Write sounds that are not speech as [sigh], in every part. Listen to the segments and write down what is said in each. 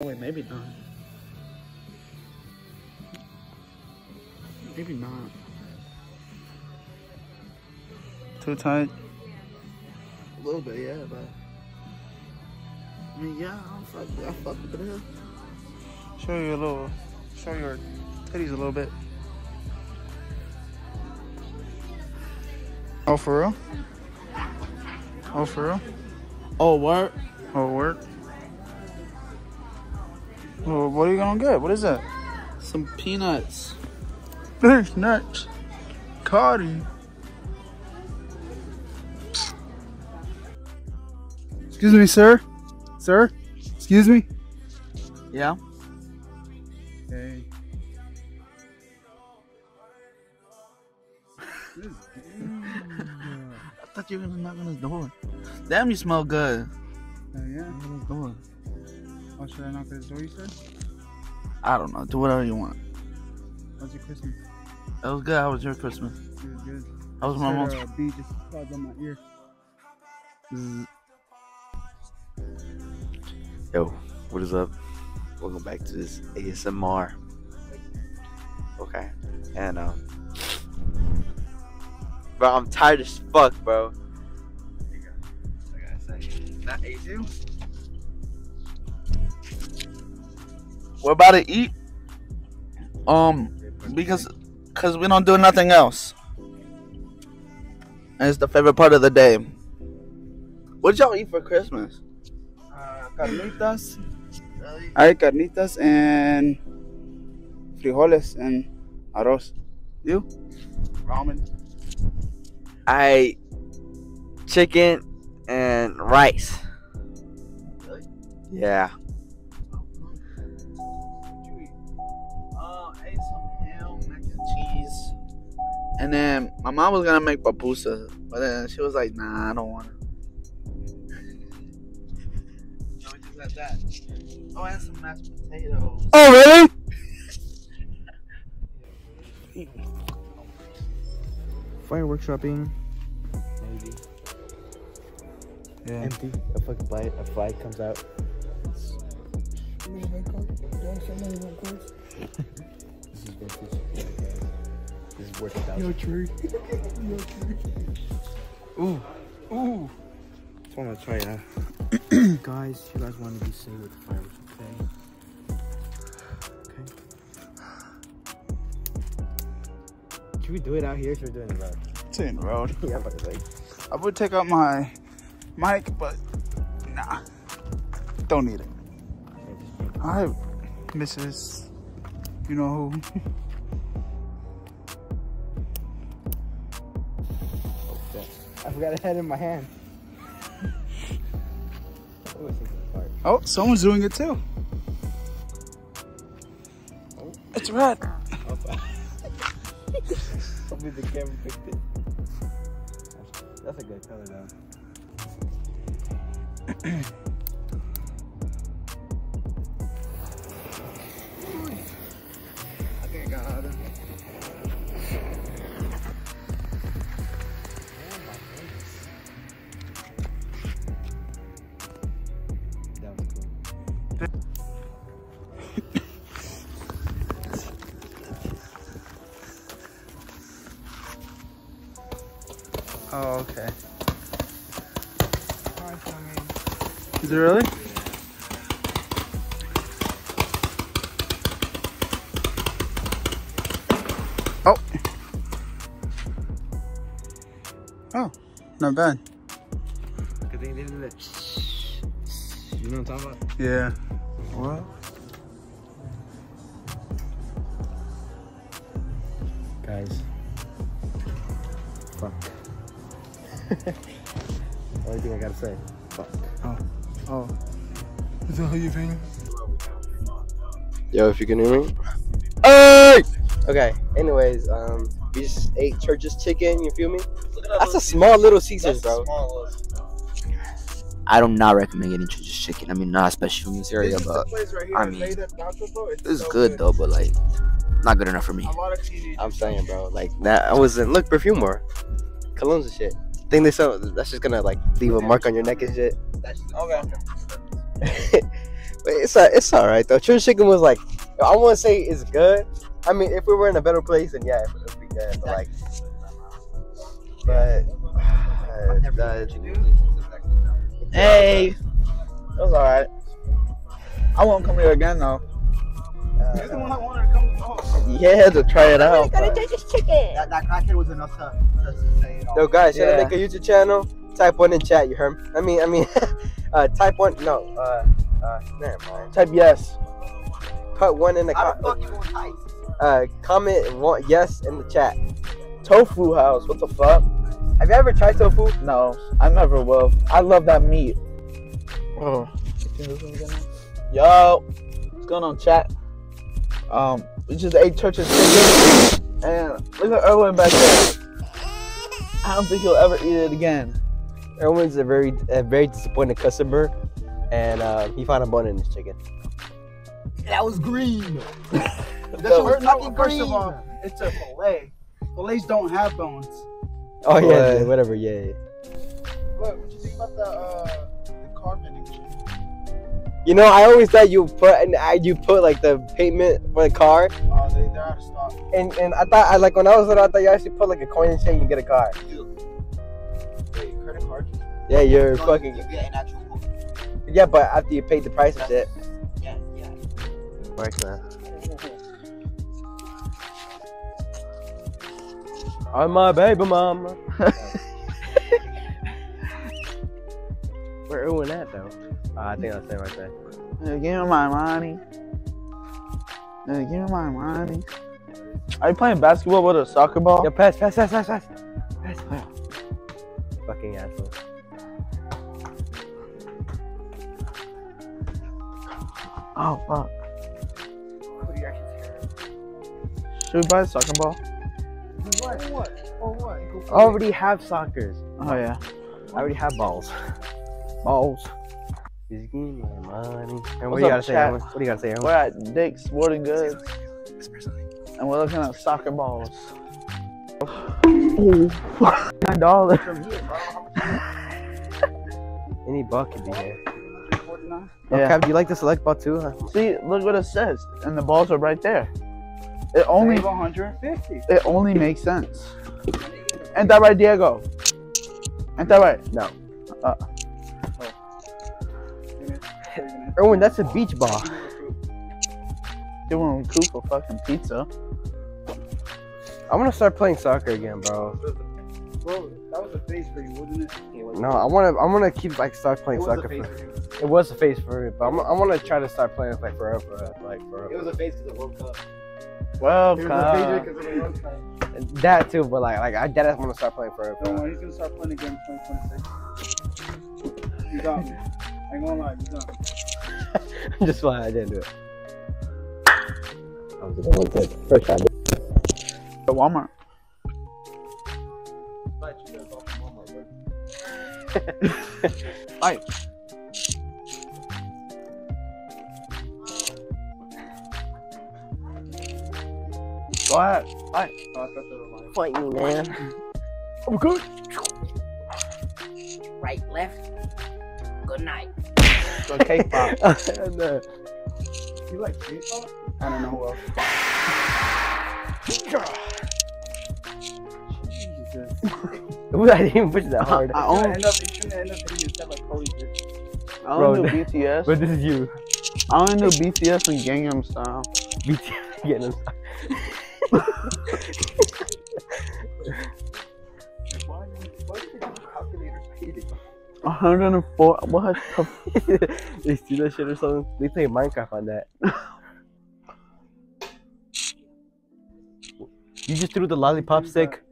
Wait, maybe not. Maybe not. Too tight. A little bit, yeah, but. I mean, yeah, I fuck, I fuck with it. Show you a little. Show your titties a little bit. Oh, for real? Oh, for real? Oh, what? Oh, work. Well, what are you gonna get? What is that? Some peanuts. There's nuts. Cardi. Excuse me, sir. Sir? Excuse me? Yeah? Hey. [laughs] I thought you were gonna knock on his door. Damn, you smell good. Uh, yeah. Knock on his door. Oh, should I knock at his door, you said? I don't know. Do whatever you want. How's your Christmas? It was good. How was your Christmas? It was good. How was my mom's? Uh, bee just buzzed on my ear. Yo, what is up? Welcome back to this ASMR. Okay, and um, bro, I'm tired as fuck, bro. I gotta say, not A2. We're about to eat. Um, because because we don't do nothing else. And it's the favorite part of the day. What did y'all eat for Christmas? Uh, carnitas. I carnitas and frijoles and arroz. You? Ramen. I chicken and rice. Really? Yeah. And then my mom was gonna make papusa, but then she was like, "Nah, I don't want it." [laughs] No, we just had that. Oh, and some mashed potatoes. Oh, really? [laughs] Fireworks shopping. Maybe. Yeah. Empty. A fucking flight. A flight comes out. [laughs] this is vintage. This is worth a thousand. [laughs] tree. Ooh. Ooh. Just wanna try out. [clears throat] guys, you guys want to be safe with the fireworks, okay? Okay. Should we do it out here? or Should we do it in the road? It's in the road. [laughs] yeah, I'm about to say. I would take out my mic, but nah. Don't need it. Just- Hi, Mrs. You know who? [laughs] I forgot I had it in my hand. Oh, it's taking apart. Someone's doing it too. Oh. It's red. Hopefully the camera picked it. That's a good color though. [clears throat] Oh, okay. Is it really? Oh. Oh, not bad. Cause they did that. You know what I'm talking about? Yeah. What? Guys. Fuck. [laughs] Only thing I gotta say. Fuck. Oh. Is that how you feeling? Yo, if you can hear me. Hey! Okay. Anyways, um, we just ate church's chicken. You feel me? That's a small little Caesars, bro. I do not recommend getting church's chicken. I mean, not especially from this area, but I mean, it's good though. But like, not good enough for me. I'm saying, bro, like that. I wasn't look perfume more, colognes and shit. Think they sell that's just gonna like leave a mark on your neck and shit. Okay. But [laughs] it's uh, it's all right though. Church chicken was like, I want to say it's good. I mean, if we were in a better place, then yeah, it would be good. But like, but uh, [sighs] the, Hey, it was alright. I won't come here again though. You're the one that wanted to come. Oh. Yeah, to try it out. but- That, that crackhead was enough to, to say it all. Yo, guys, should I Yeah. make a YouTube channel? Type one in chat. You heard? me? I mean, I mean, [laughs] uh, type one. No, uh, uh, never mind. Type yes. Put one in the How co- the fuck you gonna type? uh, comment one yes in the chat. Tofu house. What the fuck? Have you ever tried tofu? No, I never will. I love that meat. Oh. Yo, what's going on, chat? Um, we just ate church's chicken, and look at Erwin back there. I don't think he'll ever eat it again. Erwin's a very, a very disappointed customer, and uh, he found a bone in his chicken. That was green. That's [laughs] That shit was was no, fucking first green. of all, it's a fillet. Fillets don't have bones. Oh yeah, What? whatever. Yeah. yeah. Look, what you think about the uh, You know, I always thought you put and I you put like the payment for the car, Oh, they they're out of stock. and and I thought I like when I was little, I thought you actually put like a coin and shit, and you get a car. Wait, credit card? Yeah, you're No, fucking You get an actual book. yeah, but after you paid the price of it. Yeah, yeah. Works, man. I'm my baby mama. [laughs] Uh, I think I'll stay right there. Yeah, give me my money. Yeah, give me my money. Are you playing basketball with a soccer ball? Yo, pass, pass, pass, pass, pass. pass. Fucking asshole. Oh fuck. Should we buy a soccer ball? What? What? Oh, what? I already have soccers. Oh yeah. I already have balls. Balls. Just give me my money. And what What's do you up, gotta say? chat? What do you gotta say? We're at Dick's Sporting Goods, and we're looking at soccer balls. Nine dollars. Any buck could be here. it? 49? Oh, Yeah. Do you like the select ball too? Huh? See, look what it says, and the balls are right there. It only Save 150. it only makes sense. Ain't that right, Diego? Ain't that right? No. Uh, Erwin, that's a beach ball. you want to cook for fucking pizza? I want to start playing soccer again, bro. Bro, that was a face for you, wasn't it? No, I want to. I want to keep like start playing It was soccer. a face For, for you. [laughs] it was a face for me, but I'm, I want to try to start playing like forever, like forever. It was a face because of World Cup. Well, It was a face uh, because of the World Cup. that too, but like, like I dead want to start playing forever. Don't worry, he's gonna start playing again in 2026. You got me. I ain't gonna lie, you got me. [laughs] Just why I didn't do it. I was gonna look good. First time. at Walmart. But you guys all from Walmart, bro. Right. Go ahead. Right. I thought they were lying. Fight me, man. I'm good. right, left. Good night. Go cake pop. And, [laughs] uh, [laughs] You like K-pop? I don't know who else. Jesus. [laughs] I didn't even push that hard. I You're only, end up, you're gonna end up hitting your head like Cody did. I only Bro, knew BTS. But this is you. I only knew BTS and Gangnam Style. BTS getting him. 104. What? the- they see that shit or something. They play Minecraft on that. you just threw the lollipop stick.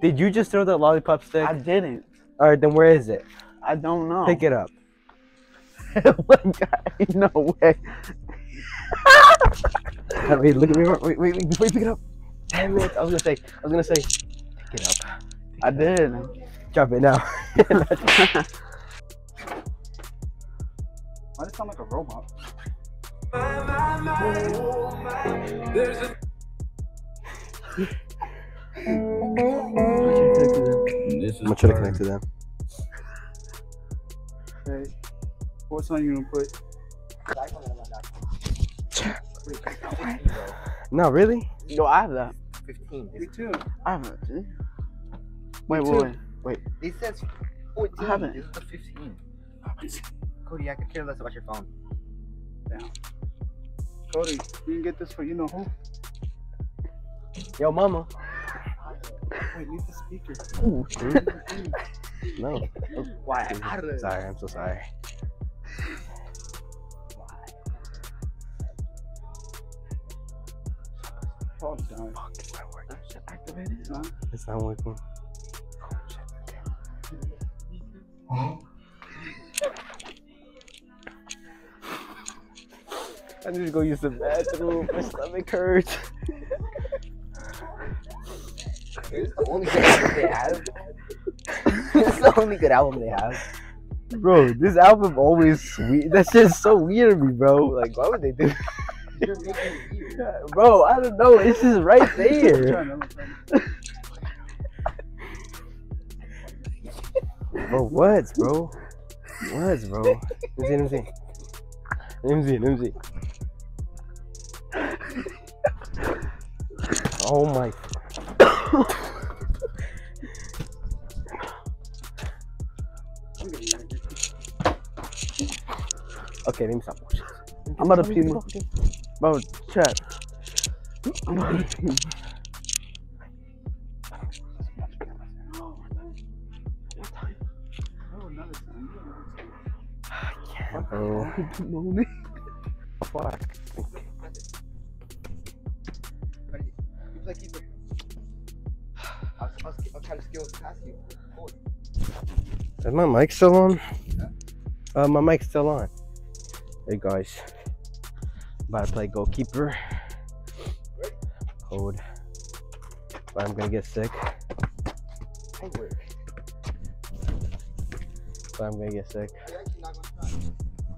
Did you just throw the lollipop stick? I didn't. All right, then where is it? I don't know. Pick it up. oh my god. No way. [laughs] wait, look at me. Wait, wait, wait, before you pick it up. Damn it! I was gonna say. I was gonna say. Pick it up. I did. Drop it now. Why does it sound like a robot? I'm gonna try to connect to them. Okay. What song you gonna put? No, really? Yo, I have that. 15. Me too. I have that. Dude. Wait, Me wait, too. Wait. They said 14. I haven't. This is the 15. Cody, I could care less about your phone. Cody, you can get this for you know who? Yo, mama. Wait, leave the speaker. [laughs] No. Why? Sorry, I'm so sorry. Apologize. Activated? Huh? It's not working. [laughs] I need to go use the bathroom. My stomach hurts. It's the only good album they have. it's the only good album they have. Bro, this album always sweet. That's just so weird to me, bro. Like, why would they do? You're it. [laughs] Bro, I don't know. It's just right there. [laughs] Bro, what, bro? What, bro? See, let me see. Oh my. Okay, let me stop. I'm about to pee. Bro, chat. I'm about to. Oh, another time. Bro. Fuck. [laughs] You play keeper. [sighs] I'll, I'll, I'll try to skill past you. Is my mic still on? Uh, my mic's still on. Hey guys, about to play goalkeeper. Code. But I'm gonna get sick. But I'm gonna get sick. You're actually not gonna try.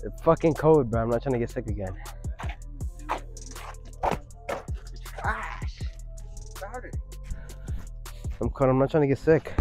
It's fucking cold, bro. I'm not trying to get sick again. Trash. I'm code. I'm not trying to get sick.